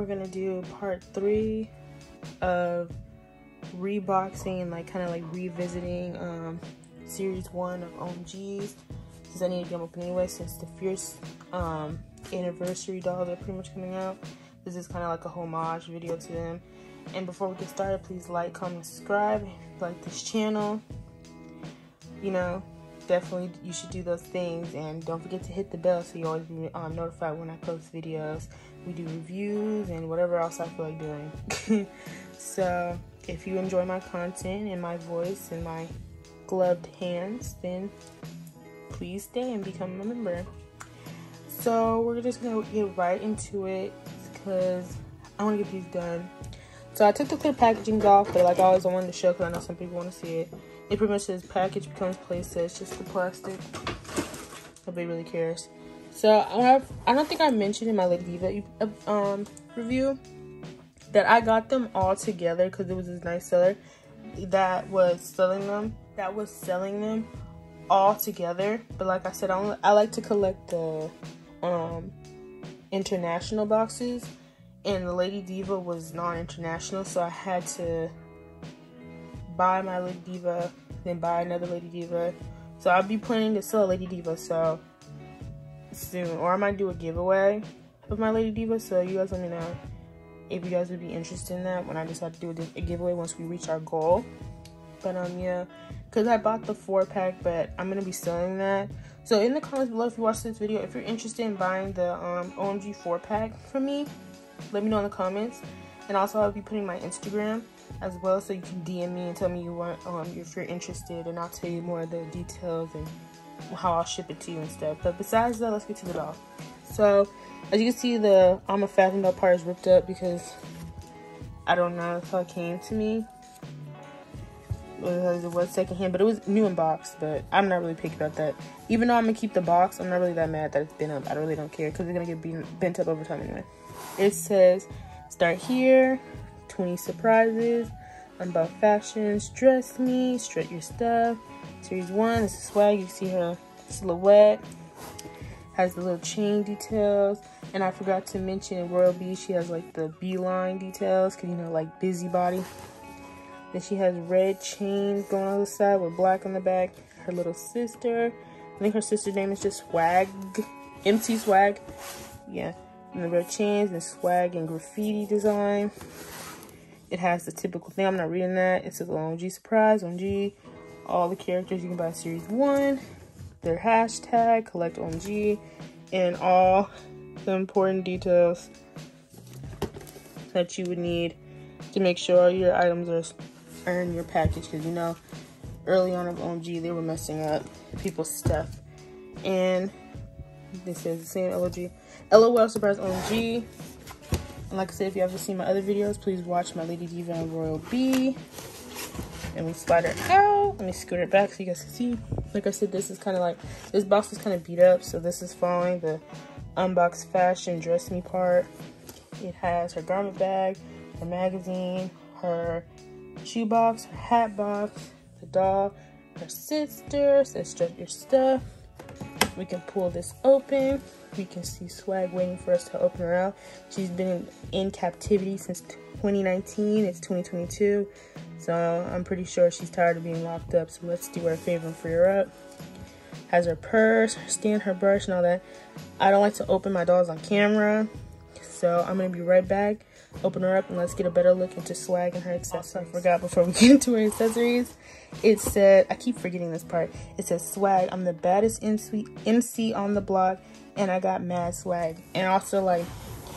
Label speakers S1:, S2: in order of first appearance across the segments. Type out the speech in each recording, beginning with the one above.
S1: we're gonna do part three of reboxing and like kind of like revisiting um series one of omgs since i need to get them up anyway since the fierce um anniversary dolls are pretty much coming out? This is kind of like a homage video to them. And before we get started please like comment subscribe like this channel. You know definitely you should do those things and don't forget to hit the bell so you always be um, notified when I post videos. We do reviews and whatever else I feel like doing. so if you enjoy my content and my voice and my gloved hands, then please stay and become a member. So we're just gonna get right into it because I want to get these done. So I took the clear packaging off, but like I always, wanted to show because I know some people want to see it. It pretty much says package becomes playset. It's just the plastic. Nobody really cares. So I don't think I mentioned in my Lady Diva um, review that I got them all together because it was this nice seller that was selling them. That was selling them all together. But like I said, I, only, I like to collect the um, international boxes. And the Lady Diva was non-international, so I had to buy my Lady Diva, then buy another Lady Diva. So I'll be planning to sell a Lady Diva so soon. Or I might do a giveaway of my Lady Diva. So you guys let me know if you guys would be interested in that when I decide to do a, giveaway once we reach our goal. But um yeah, because I bought the four pack, but I'm gonna be selling that. So in the comments below, if you watch this video, if you're interested in buying the um, OMG four pack from me, let me know in the comments. And also I'll be putting my Instagram as well so you can DM me and tell me you want um if you're interested and I'll tell you more of the details and how I'll ship it to you and stuff. But besides that, let's get to the doll. So as you can see the I'm a fashion doll part is ripped up because I don't know how it came to me. Because it was secondhand, but it was new in box. But I'm not really picky about that. Even though I'm gonna keep the box, I'm not really that mad that it's been up. I really don't care because it's gonna get bent up over time anyway. It says start here 20 surprises, unbound fashions, dress me, strut your stuff. Series one, this is swag. You see her silhouette, has the little chain details. And I forgot to mention Royal Bee, she has like the beeline details, cause you know, like busybody. Then she has red chains going on the side with black on the back. Her little sister, I think her sister's name is just Swag, MC Swag. Yeah, and the red chains and swag and graffiti design. It has the typical thing. I'm not reading that. It says OMG Surprise, OMG. All the characters you can buy Series 1. Their hashtag, collect OMG. And all the important details that you would need to make sure your items are, are in your package. Because you know, early on of OMG, they were messing up people's stuff. And this is the same LOG. LOL Surprise OMG. And like I said, if you haven't seen my other videos, please watch my Lady Diva and Royal Bee. And we slide her out. Let me scoot it back so you guys can see. Like I said, this is kind of like, this box is kind of beat up. So this is following the unboxed fashion dress me part. It has her garment bag, her magazine, her shoe box, her hat box, the doll, her sister, says strut your stuff. We can pull this open we can see Swag waiting for us to open her out. She's been in captivity since 2019. It's 2022. So I'm pretty sure she's tired of being locked up. So let's do her a favor and free her up. Has her purse, her stand, her brush, and all that. I don't like to open my dolls on camera. So I'm going to be right back. Open her up and let's get a better look into Swag and her accessories. I forgot before we get into her accessories. It said, I keep forgetting this part. It says, Swag, I'm the baddest MC on the block and I got mad swag. And also like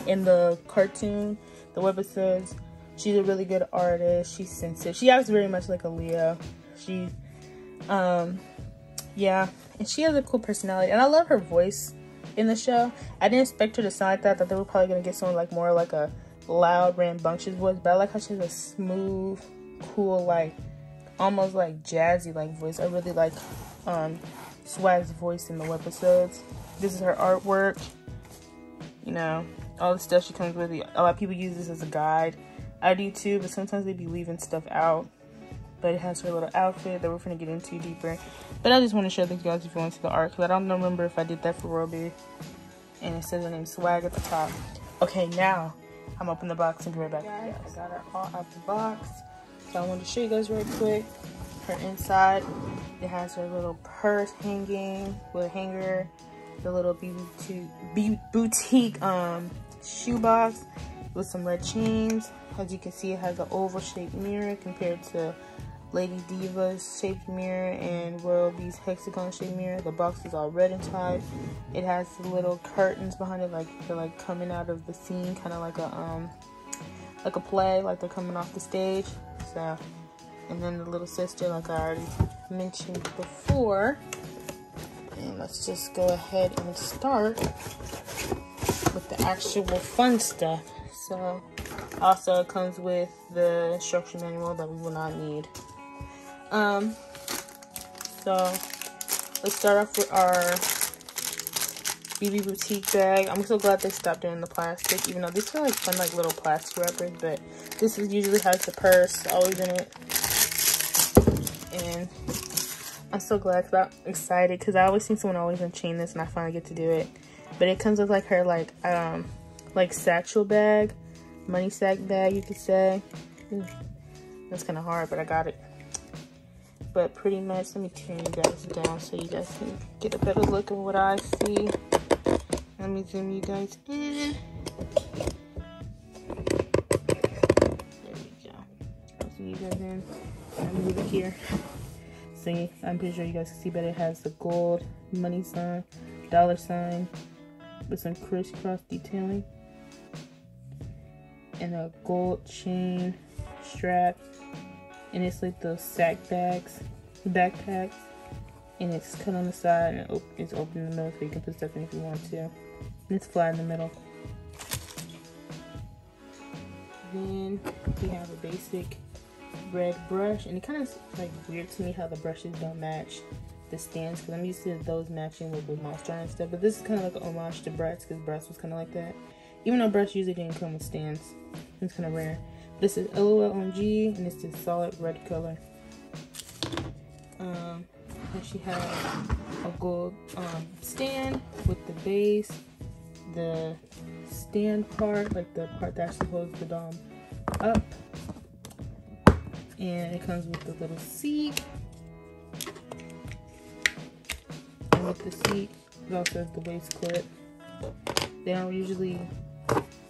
S1: in the cartoon, the web says she's a really good artist. She's sensitive. She acts very much like a Leo. She, um, yeah, and she has a cool personality. And I love her voice in the show. I didn't expect her to sound like that. That they were probably gonna get someone like more like a loud, rambunctious voice. But I like how she has a smooth, cool, like almost like jazzy like voice. I really like um Swag's voice in the episodes. This is her artwork. You know, all the stuff she comes with. A lot of people use this as a guide. I do too, but sometimes they be leaving stuff out. But it has her little outfit that we're gonna get into deeper. But I just want to show you guys if you want to see the art, because I don't remember if I did that for Roby. and it says her name Swag at the top. Okay, now I'm open the box and be right back. Guys, I got her all out the box. So I wanted to show you guys real quick. Her inside, it has her little purse hanging with a hanger, the little boutique, boutique um, shoebox with some red chains. As you can see, it has an oval shaped mirror compared to Lady Diva's shaped mirror and Royal Bee's hexagon shaped mirror. The box is all red inside. It has little curtains behind it, like they're like coming out of the scene, kind of like a um like a play, like they're coming off the stage. So, and then the little sister, like I already mentioned before. And let's just go ahead and start with the actual fun stuff. So, also it comes with the instruction manual that we will not need. Um, so let's start off with our BB Boutique bag. I'm so glad they stopped doing the plastic, even though these are like fun, like little plastic wrappers, but this is usually has the purse always in it. And I'm so glad because I'm excited because I always see someone always unchain this and I finally get to do it. But it comes with like her like um like satchel bag, money sack bag you could say. That's kind of hard, but I got it but pretty much let me turn you guys down so you guys can get a better look at what I see. Let me zoom you guys in. There we go. Zoom you guys in. I'm here. See, I'm pretty sure you guys can see better. It has the gold money sign, dollar sign with some crisscross detailing. And a gold chain strap and it's like those sack bags, backpacks, and it's cut on the side and it's open in the middle so you can put stuff in if you want to. And it's flat in the middle. Then we have a basic red brush, and it kind of like weird to me how the brushes don't match the stands because I'm used to those matching with, the Monster and stuff. But this is kind of like an homage to Bratz because Bratz was kind of like that. Even though Bratz usually didn't come with stands, it's kind of rare. This is LOLMG and it's this solid red color. Um, and she has a gold um, stand with the base, the stand part, like the part that actually holds the dome up. And it comes with the little seat. And with the seat, it also has the waist clip. They don't usually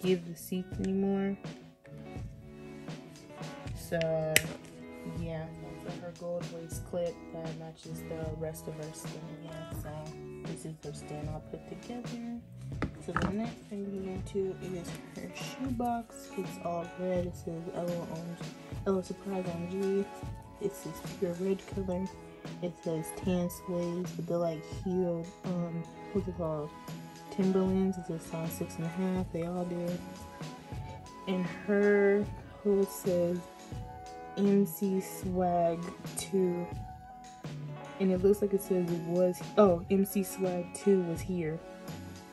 S1: give the seats anymore. So, yeah, her gold waist clip that matches the rest of her skin. Yeah, so this is her stand all put together. So the next thing we get into is her shoebox. It's all red. It says LO Orange, LO Surprise OMG. It's this pure red color. It says tan suede with the like heeled, um, what's it called? Timberlands. It's a size six and a half. They all do. And her code says MC Swag 2. And it looks like it says it was, oh, MC Swag 2 was here.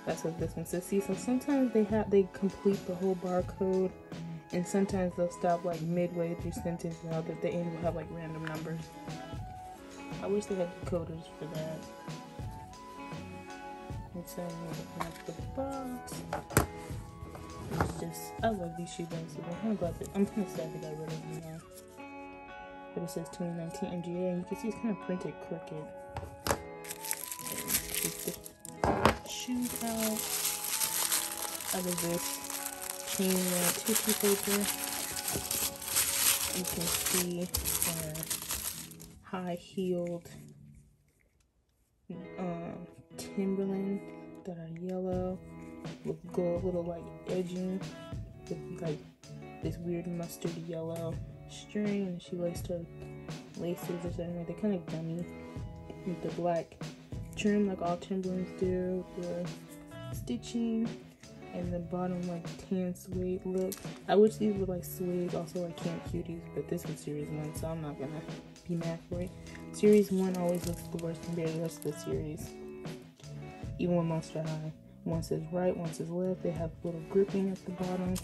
S1: That's what this one says. See, so sometimes they have, they complete the whole barcode. And sometimes they'll stop like midway through sentence now that the end will have like random numbers. I wish they had coders for that. Box. It's just, I love these shoe bags. I'm glad that, I'm kind of sad they got rid of them now but it says 2019 MGA, and you can see it's kind of printed crooked. shoes out out this chain uh, tissue paper. You can see uh, high-heeled um, Timberland that are yellow with gold little like edging with like this weird mustard yellow string and she laced her laces or something. They're kind of gummy with the black trim like all Timberlands do. The stitching and the bottom like tan suede look. I wish these were like suede, also like Camp Cuties, but this is series one, so I'm not gonna be mad for it. Series one always looks the worst compared to the rest of the series. Even with Monster High. One says right, one says left. They have little gripping at the bottom.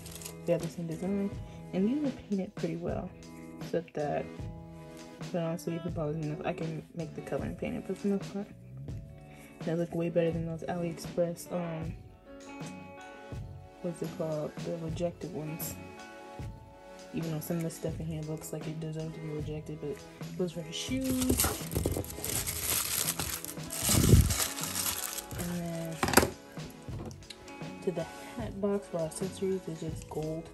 S1: They have the same design. And these are painted pretty well. Except that, but honestly, if it bothers me enough, I can make the color and paint it for the most part. They look way better than those AliExpress um, what's it called? The rejected ones. Even though some of the stuff in here looks like it deserves to be rejected, but those are her shoes. To the hat box for accessories is just gold.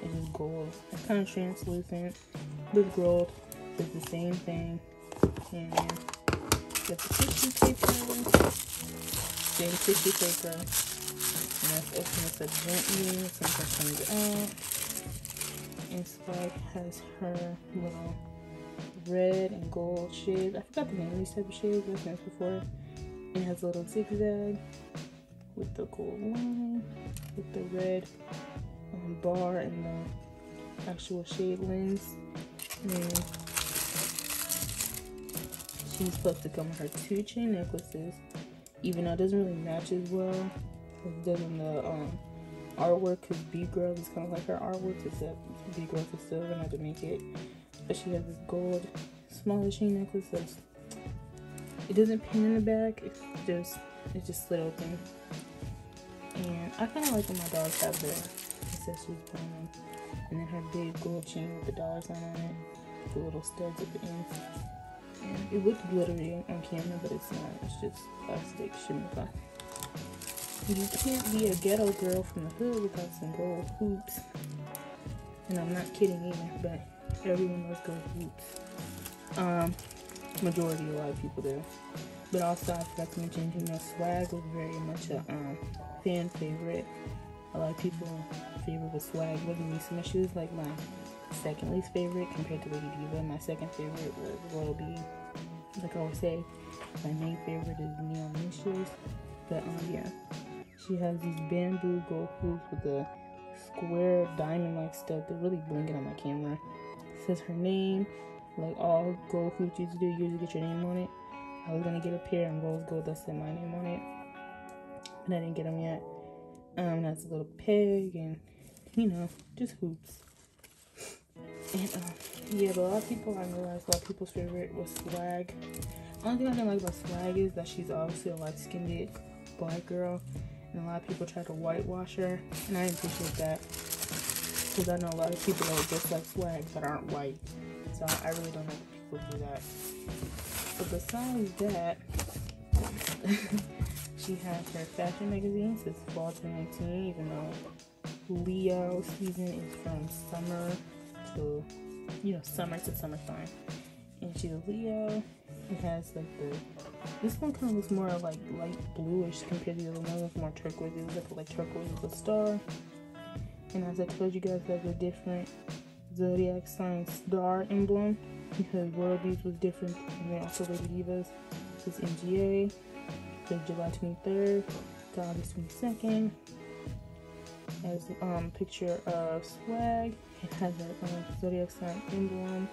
S1: It's just gold. It's kind of translucent with gold. is the same thing. And get the tissue paper. Same tissue paper. And let's open this up gently. Sometimes comes out. And Spike has her little red and gold shades. I forgot the name of these type of shades. I've seen before. It has a little zigzag with the gold line, with the red um, bar and the actual shade lens. And she's supposed to come with her two chain necklaces, even though it doesn't really match as well as does in the um, artwork. Cause B Girl is kind of like her artwork, except B Girl is silver, and I to make it. But she has this gold smaller chain necklace that's it doesn't pin in the back. It's just it's just slit open. And I kind of like when my dogs have their accessories on And then her big gold chain with the dollar sign on it. The little studs at the end. And it looked glittery on camera, but it's not. It's just plastic shimmer You can't be a ghetto girl from the hood without some gold hoops. And I'm not kidding either, but everyone loves gold hoops. Um, majority, a lot of people do. But also, I forgot to mention, you know, swag was very much a um, fan favorite. A lot of people favorite with swag me so much. She was like my second least favorite compared to Lady Diva. My second favorite was Royal B. Like I always say, my main favorite is Neonlicious. But um, yeah, she has these bamboo gold hoops with a square diamond-like stuff. They're really blinking on my camera. It says her name, like all gold hoops to do. You usually get your name on it. I was gonna get a pair in rose gold that said my name on it, but I didn't get them yet. Um, that's a little pig and you know, just hoops. And uh, yeah, but a lot of people I realized a lot of people's favorite was swag. Only thing I don't like about swag is that she's obviously a light skinned black girl. And a lot of people try to whitewash her. And I appreciate that. Because I know a lot of people that are just like swag but aren't white. So I really don't know people do that. But besides that, she has her fashion magazine since fall 2019, even though Leo season is from summer to, you know, summer to summertime. And she's a Leo. It has like the, this one kind of looks more like light bluish compared to the other one. It's more turquoise. It looks like like turquoise with a star. And as I told you guys, there's a different zodiac sign star emblem because Royal Bees was different and then also Lady Divas. This is MGA. Says July 23rd to August 22nd. Has um picture of swag. It has a um, zodiac sign emblem,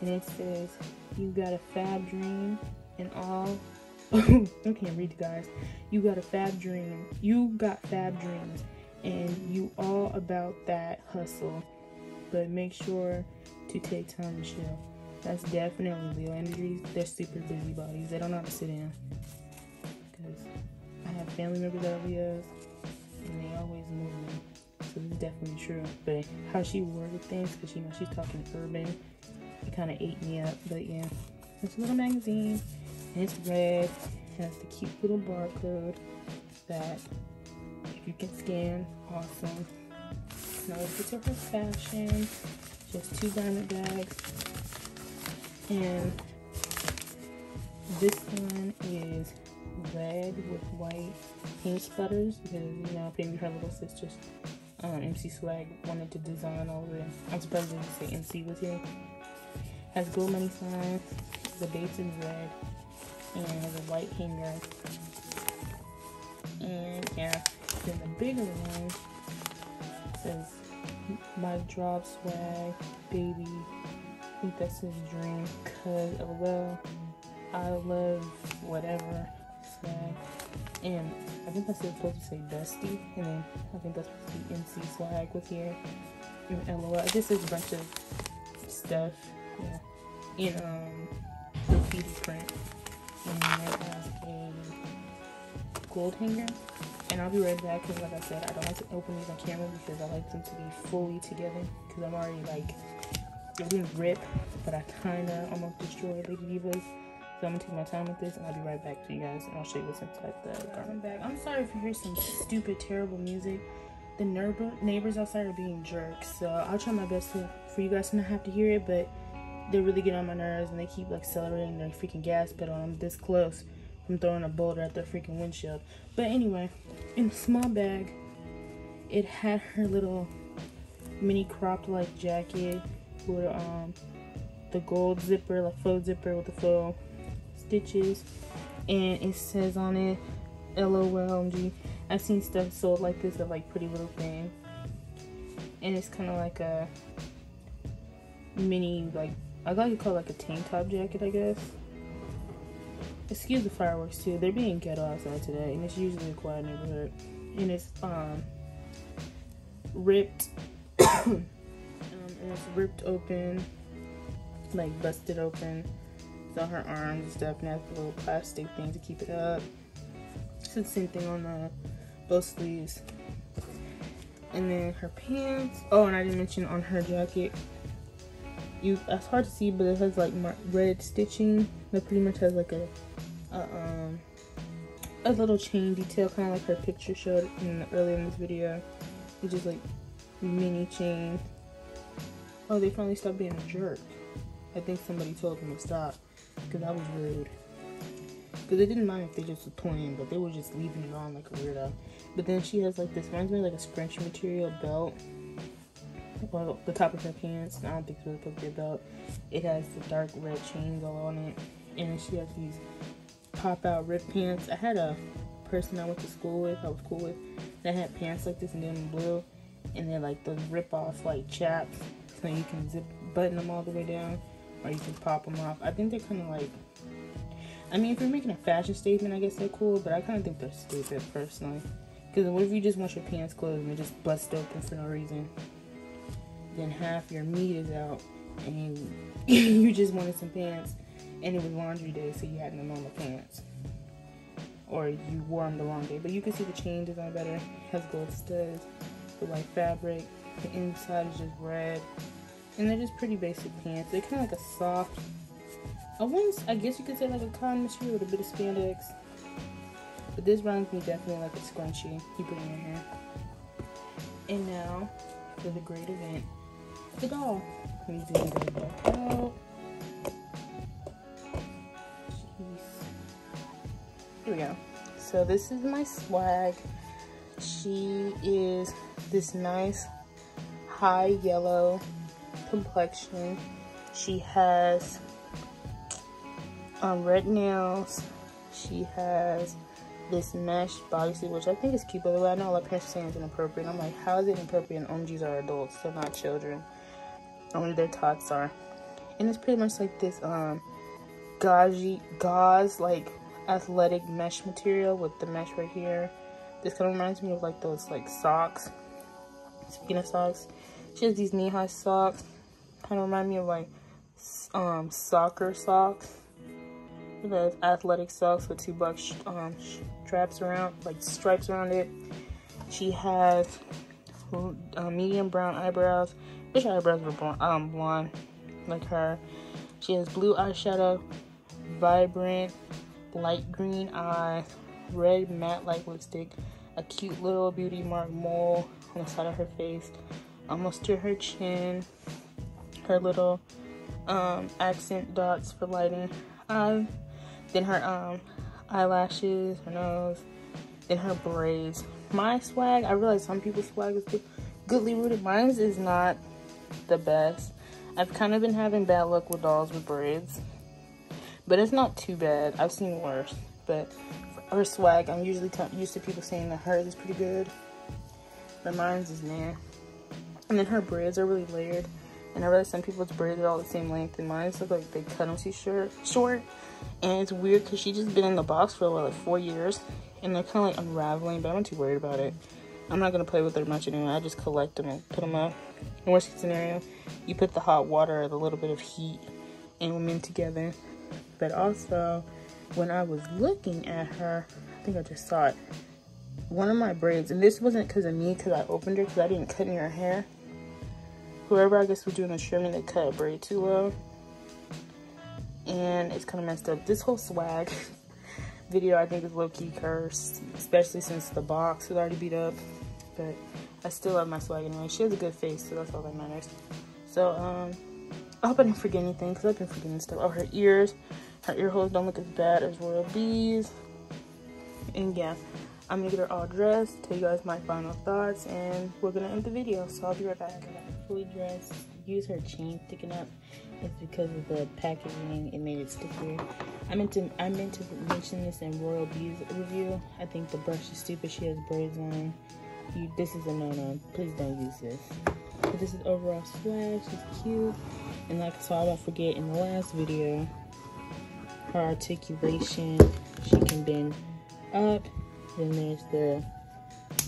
S1: and it says, "You got a fab dream and all." I can't read, you guys. You got a fab dream. You got fab dreams, and you all about that hustle. But make sure to take time to chill. That's definitely Leo energy. They're super busybodies. They don't know how to sit down. Because I have family members that are Leos, and they always move. So this is definitely true. But how she worded things, because you know she's talking urban, it kind of ate me up. But yeah, it's a little magazine, and it's red. It has the cute little barcode that if you can scan, awesome. Now let's get to her fashion. Just two diamond bags. And this one is red with white paint splatters because you know maybe her little sisters um, MC Swag wanted to design all of it. I'm surprised they didn't say MC was here. Has gold money signs. The base is red and has a white hanger. And yeah, then the bigger one says my drop swag baby think that's his dream. Cause well, I love whatever. And I think that's supposed to say Dusty. And then I think that's supposed to be MC swag with here. And LOL. Just says a bunch of stuff. Yeah. In um graffiti print. And it has a gold hanger. And I'll be right back because, like I said, I don't like to open these on camera because I like them to be fully together. Because I'm already like, they didn't rip, but I kind of almost destroyed Lady Divas. So I'm gonna take my time with this and I'll be right back to you guys and I'll show you what's inside the garment bag. I'm sorry if you hear some stupid, terrible music. The neighbor, neighbors outside are being jerks, so I'll try my best to, for you guys to not have to hear it, but they really get on my nerves and they keep like celebrating their freaking gas pedal. I'm this close from throwing a boulder at their freaking windshield. But anyway, in the small bag, it had her little mini cropped like jacket with um the gold zipper, like faux zipper with the faux stitches and it says on it LOLMG. I've seen stuff sold like this at like Pretty Little Thing. And it's kind of like a mini, like, I like to call it like a tank top jacket, I guess. Excuse the fireworks too. They're being ghetto outside today, and it's usually a quiet neighborhood. And it's um ripped, and it's ripped open, like busted open It's on her arms and stuff, and has a little plastic thing to keep it up. It's the same thing on the both sleeves. And then her pants. Oh, and I didn't mention on her jacket. You, it's hard to see, but it has like red stitching that pretty much has like a, a um, a little chain detail, kind of like her picture showed in earlier in this video. It's just like mini chain. Oh, they finally stopped being a jerk. I think somebody told them to stop because that was rude. Because they didn't mind if they just were playing, but they were just leaving it on like a weirdo. But then she has like this reminds me like a scrunchie material belt. Well, the top of her pants. I don't think it's really supposed to be a belt. It has the dark red chains all on it, and then she has these pop out rip pants. I had a person I went to school with, I was cool with, that had pants like this and then blue, and they're like those rip off like chaps, so you can zip button them all the way down or you can pop them off. I think they're kind of like, I mean, if you're making a fashion statement, I guess they're cool, but I kind of think they're stupid personally. Because what if you just want your pants closed and just bust open for no reason? Then half your meat is out and you just wanted some pants and it was laundry day, so you had no normal pants. Or you wore them the wrong day. But you can see the chain design better. It has gold studs, the white fabric. The inside is just red and they're just pretty basic pants. They're kind of like a soft, I wouldn't, I guess you could say like a cotton material with a bit of spandex. But this reminds me definitely like a scrunchie you put in your hair. And now for the great event, the doll. Let me zoom the. Here we go. So this is my swag. She is this nice high yellow complexion. She has um, red nails. She has this mesh bodysuit, which I think is cute. Way, I know a lot of parents are saying it's inappropriate. I'm like, how is it inappropriate? OMGs are adults, they're not children. Only their tots are. And it's pretty much like this um gauzy gauze like athletic mesh material with the mesh right here. This kind of reminds me of like those like socks. Speaking of socks, she has these knee-high socks kind of remind me of like um, soccer socks. The athletic socks with two buck um, straps around, like stripes around it. She has uh, medium brown eyebrows. Wish eyebrows were blonde, um, blonde like her. She has blue eyeshadow, vibrant light green eyes, red matte like lipstick, a cute little beauty mark mole on the side of her face, almost to her chin, her little um, accent dots for lighting eye, then her um, eyelashes, her nose, then her braids. My swag, I realize some people's swag is good, goodly rooted. Mine is not the best. I've kind of been having bad luck with dolls with braids, but it's not too bad. I've seen worse, but her swag, I'm usually used to people saying that hers is pretty good, but mine's is nah. And then her braids are really layered. And I realized some people's braids are all the same length and mine look like they cut them too short. short. And it's weird because she's just been in the box for like four years. And they're kind of like unraveling, but I'm not too worried about it. I'm not going to play with her much anymore. I just collect them and put them up. In worst case scenario, you put the hot water or the little bit of heat and them in together. But also, when I was looking at her, I think I just saw it. one of my braids, and this wasn't because of me, because I opened her, because I didn't cut her hair. Whoever I guess was doing the trimming, they cut braid too low. And it's kind of messed up. This whole swag video, I think, is low-key cursed, especially since the box is already beat up. But I still love my swag anyway. She has a good face, so that's all that matters. So, um, I hope I didn't forget anything, because I've been forgetting stuff. Oh, her ears. Her ear holes don't look as bad as Royal Bees. And yeah, I'm gonna get her all dressed, tell you guys my final thoughts, and we're gonna end the video. So I'll be right back. Fully dressed. Use her chain sticking up. It's because of the packaging. It made it stickier. I meant to I meant to mention this in Royal Bees review. I think the brush is stupid. She has braids on. You, this is a no-no. Please don't use this. But this is overall swag. She's cute. And like so I won't forget in the last video, her articulation. She can bend up. Then there's the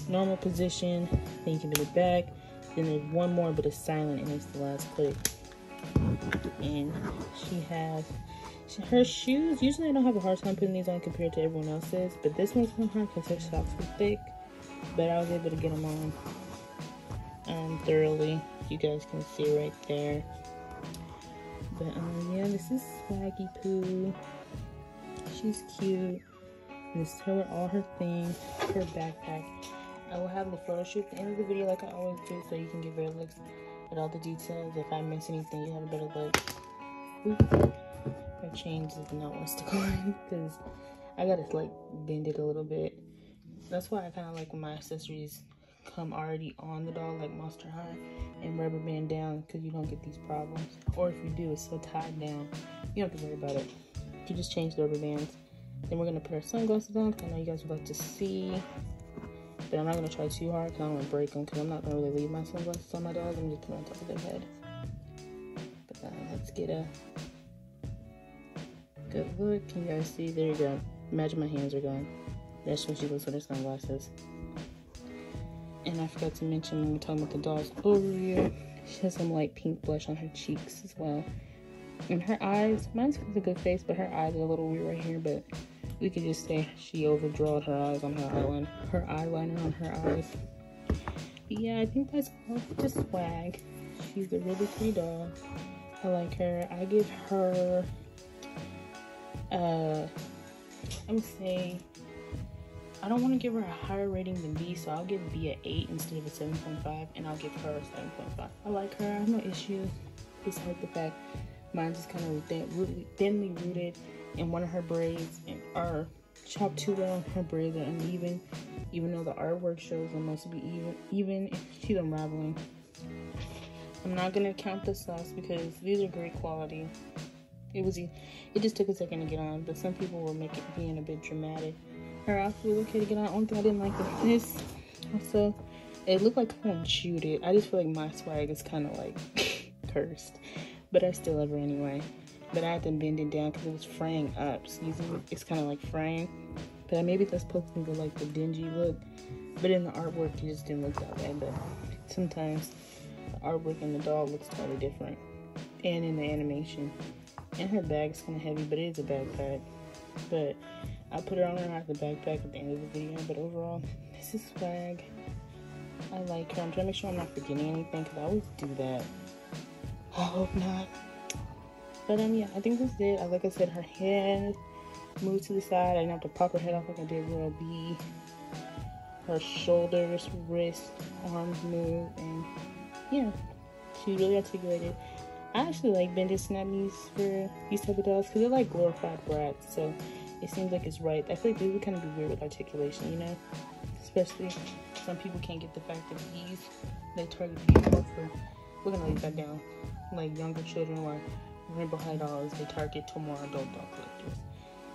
S1: normal position. Then you can bend it back. Then there's one more, but it's silent, and it's the last click. And she has her shoes. Usually, I don't have a hard time putting these on compared to everyone else's, but this one's of hard because her socks were thick. But I was able to get them on um, thoroughly. You guys can see right there. But um, yeah, this is Swaggy Poo. She's cute. This is her all her things, her backpack. I will have the photo shoot at the end of the video like I always do so you can get better looks at all the details. If I miss anything, you have a better look. Oops. My chain does not want to on because I gotta like bend it a little bit. That's why I kind of like when my accessories come already on the doll like Monster High and rubber band down because you don't get these problems. Or if you do, it's so tied down. You don't have to worry about it. You just change the rubber bands. Then we're gonna put our sunglasses on I know you guys would like to see. But I'm not gonna try too hard because I don't wanna break them because I'm not gonna really leave my sunglasses on my dolls. I'm just put on top of their head. But uh, let's get a good look. Can you guys see? There you go. Imagine my hands are gone. That's when she looks with her sunglasses. And I forgot to mention when we're talking about the doll's overview, she has some light pink blush on her cheeks as well. And her eyes, mine's a good face, but her eyes are a little weird right here, but we could just say she overdrawed her eyes on her eyeliner, her eyeliner on her eyes. But yeah, I think that's all for swag. She's a really pretty doll. I like her. I give her, uh, I would say, I don't want to give her a higher rating than B, so I'll give B an 8 instead of a 7.5, and I'll give her a 7.5. I like her. I have no issues, despite the fact mine's just kind of thin, thinly rooted and one of her braids and are chopped too well. Her braids are uneven, even though the artwork shows them must be even. Even if she's unraveling. I'm not gonna count the sauce because these are great quality. It was, it just took a second to get on, but some people were making being a bit dramatic. Her outfit was okay to get on. Only thing I didn't like was this. Also, it looked like someone chewed it. I just feel like my swag is kind of like cursed, but I still love her anyway but I had to bend it down because it was fraying up. So it's kind of like fraying, but maybe that's supposed to be like the dingy look. But in the artwork, it just didn't look that way. But sometimes the artwork in the doll looks totally different, and in the animation. And her bag's kind of heavy, but it is a backpack. But I'll put her on her as a backpack at the end of the video. But overall, this is swag. I like her. I'm trying to make sure I'm not forgetting anything because I always do that. I hope not. But um, yeah, I think that's it. Like I said, her head moved to the side. I didn't have to pop her head off like I did Royal Bee. Her shoulders, wrists, arms moved, and yeah, she really articulated. I actually like bended snappies for these type of dolls because they're like glorified Bratz. So it seems like it's right. I feel like they would kind of be weird with articulation, you know? Especially some people can't get the fact that these they target more for. We're gonna leave that down, like younger children or Rainbow High dolls, they target to more adult doll collectors.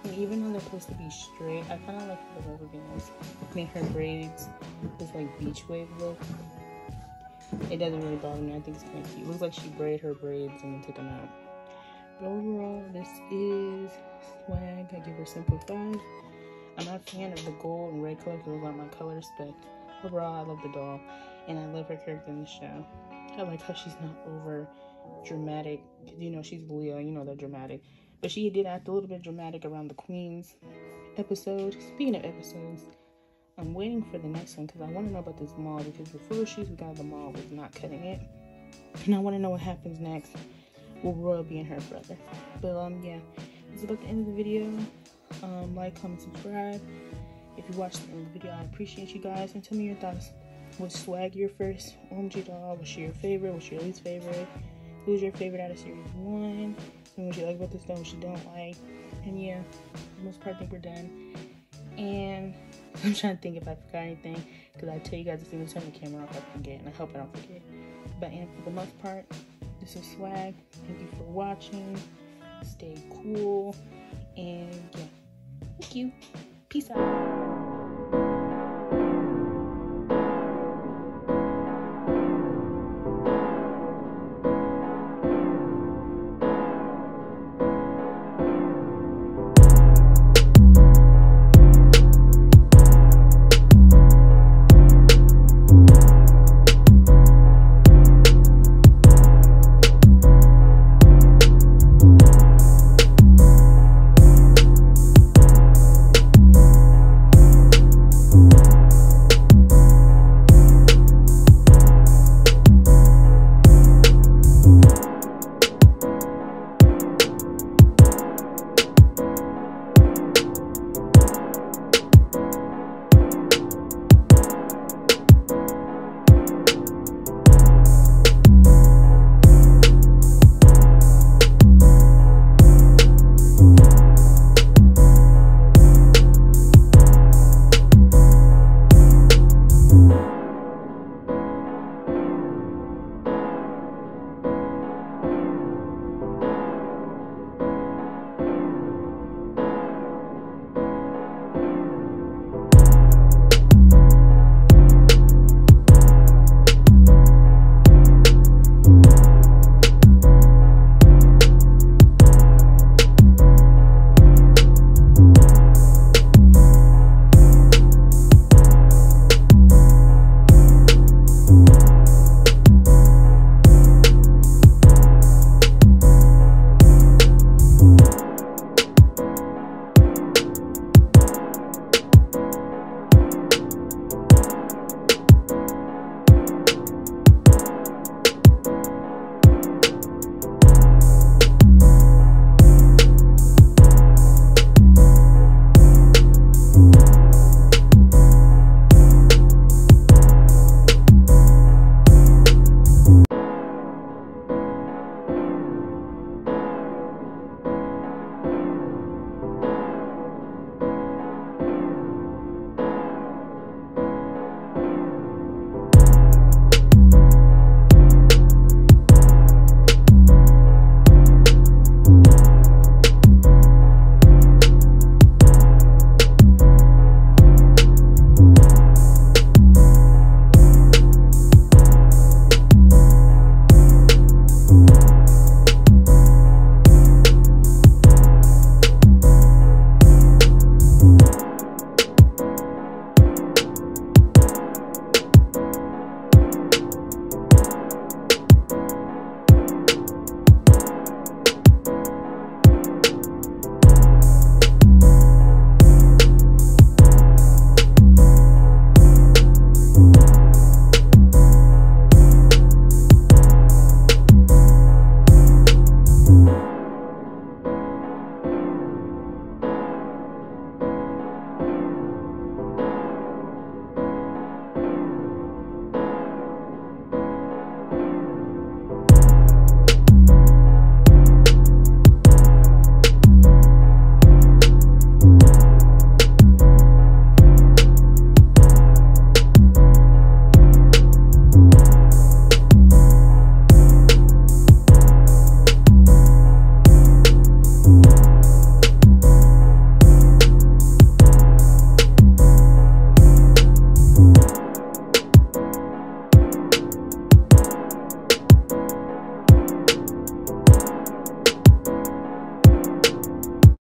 S1: And even though they're supposed to be straight, I kind of like the rubber bands. Mean, her braids, this like beach wave look. It doesn't really bother me. I think it's kind of cute. It looks like she braided her braids and then took them out. But overall, this is swag. I give her simple five. I'm not a fan of the gold and red color because those aren't my colors, but overall, I love the doll and I love her character in the show. I like how she's not over dramatic. You know, she's Leo, you know they're dramatic. But she did act a little bit dramatic around the Queen's episode. Speaking of episodes, I'm waiting for the next one because I want to know about this mall because the shoots we got at the mall was not cutting it. And I want to know what happens next with Royal being her brother. But um yeah, it's about the end of the video. Um, like, comment, subscribe. If you watched the end of the video, I appreciate you guys. And tell me your thoughts. Was swag your first OMG doll? Was she your favorite? She your least favorite? Who's your favorite out of series one? And what you like about this doll, what you don't like. And yeah, for the most part, I think we're done. And I'm trying to think if I forgot anything because I tell you guys as I turn the camera off, I forget, and I hope I don't forget. But and for the most part, this is swag. Thank you for watching. Stay cool, and yeah, thank you. Peace out.